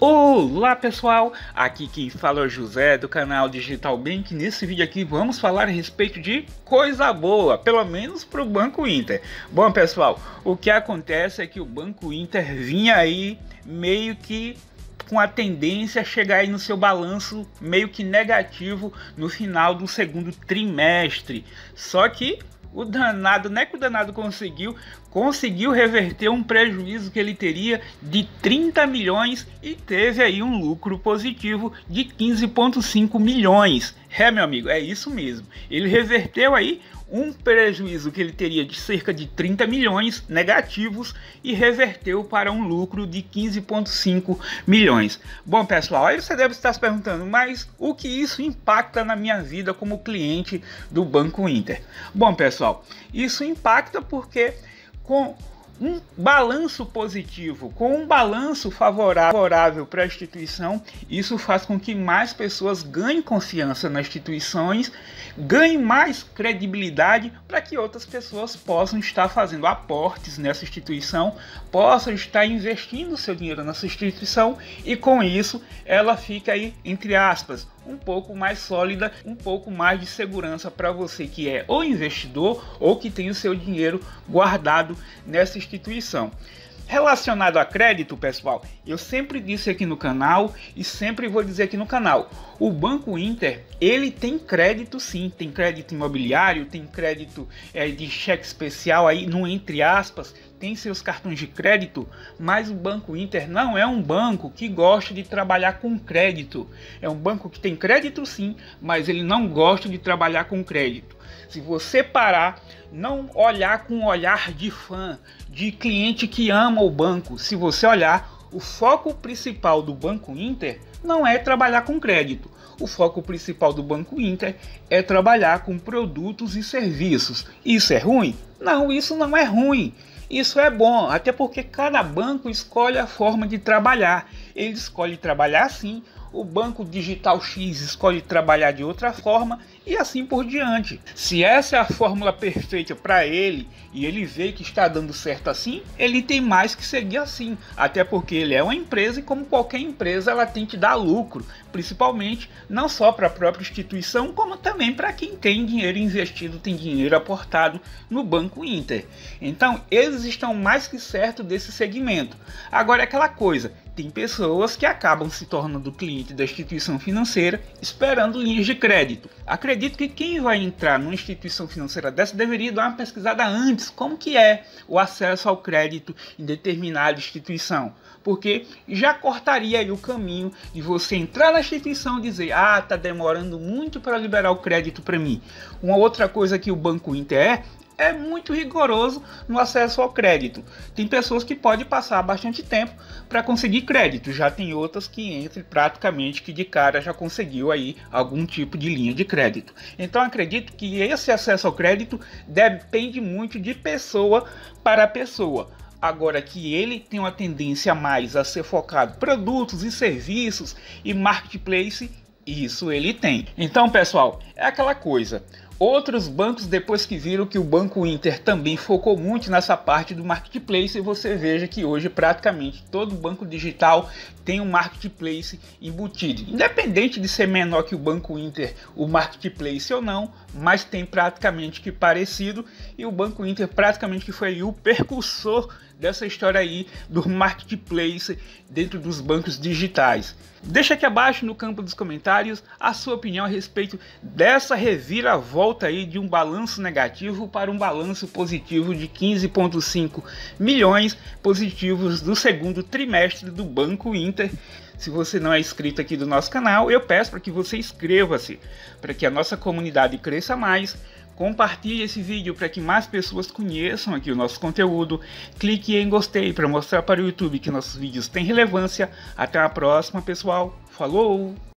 Olá pessoal, aqui quem fala é o José do canal Digital Bank. Nesse vídeo aqui vamos falar a respeito de coisa boa, pelo menos para o Banco Inter. Bom pessoal, o que acontece é que o Banco Inter vinha aí meio que com a tendência a chegar aí no seu balanço meio que negativo no final do segundo trimestre. Só que o danado, não é que o danado conseguiu, conseguiu reverter um prejuízo que ele teria de 30 milhões e teve aí um lucro positivo de 15,5 milhões. É, meu amigo, é isso mesmo. Ele reverteu aí um prejuízo que ele teria de cerca de 30 milhões negativos e reverteu para um lucro de 15,5 milhões. Bom, pessoal, aí você deve estar se perguntando, mas o que isso impacta na minha vida como cliente do Banco Inter? Bom, pessoal, isso impacta porque com um balanço positivo, com um balanço favorável para a instituição, isso faz com que mais pessoas ganhem confiança nas instituições, ganhem mais credibilidade para que outras pessoas possam estar fazendo aportes nessa instituição, possam estar investindo seu dinheiro nessa instituição e com isso ela fica aí, entre aspas, um pouco mais sólida, um pouco mais de segurança para você que é ou investidor ou que tem o seu dinheiro guardado nessa instituição. Relacionado a crédito, pessoal, eu sempre disse aqui no canal e sempre vou dizer aqui no canal. O Banco Inter, ele tem crédito sim, tem crédito imobiliário, tem crédito é, de cheque especial aí, no entre aspas, tem seus cartões de crédito, mas o Banco Inter não é um banco que gosta de trabalhar com crédito. É um banco que tem crédito sim, mas ele não gosta de trabalhar com crédito. Se você parar, não olhar com olhar de fã, de cliente que ama o banco, se você olhar, o foco principal do Banco Inter não é trabalhar com crédito. O foco principal do Banco Inter é trabalhar com produtos e serviços. Isso é ruim? Não, isso não é ruim. Isso é bom, até porque cada banco escolhe a forma de trabalhar. Ele escolhe trabalhar assim, o banco digital X escolhe trabalhar de outra forma e assim por diante. Se essa é a fórmula perfeita para ele e ele vê que está dando certo assim, ele tem mais que seguir assim, até porque ele é uma empresa e como qualquer empresa ela tem que dar lucro, principalmente não só para a própria instituição, como também para quem tem dinheiro investido, tem dinheiro aportado no Banco Inter. Então, eles estão mais que certo desse segmento. Agora é aquela coisa, tem pessoas que acabam se tornando cliente da instituição financeira esperando linhas de crédito. Acredito que quem vai entrar numa instituição financeira dessa deveria dar uma pesquisada antes, como que é o acesso ao crédito em determinada instituição, porque já cortaria aí o caminho de você entrar na instituição e dizer: "Ah, tá demorando muito para liberar o crédito para mim". Uma outra coisa que o Banco Inter é é muito rigoroso no acesso ao crédito. Tem pessoas que podem passar bastante tempo para conseguir crédito, já tem outras que entram praticamente que de cara já conseguiu aí algum tipo de linha de crédito. Então acredito que esse acesso ao crédito depende muito de pessoa para pessoa. Agora que ele tem uma tendência mais a ser focado em produtos e serviços e marketplace, isso ele tem. Então, pessoal, é aquela coisa. Outros bancos, depois que viram que o Banco Inter também focou muito nessa parte do marketplace, você veja que hoje praticamente todo banco digital tem um marketplace embutido. Independente de ser menor que o Banco Inter, o marketplace ou não, mas tem praticamente que parecido. E o Banco Inter praticamente que foi o percursor dessa história aí do marketplace dentro dos bancos digitais. Deixa aqui abaixo no campo dos comentários a sua opinião a respeito dessa reviravolta aí de um balanço negativo para um balanço positivo de 15,5 milhões positivos do segundo trimestre do Banco Inter. Se você não é inscrito aqui do nosso canal, eu peço para que você inscreva-se, para que a nossa comunidade cresça mais Compartilhe esse vídeo para que mais pessoas conheçam aqui o nosso conteúdo. Clique em gostei para mostrar para o YouTube que nossos vídeos têm relevância. Até a próxima, pessoal. Falou!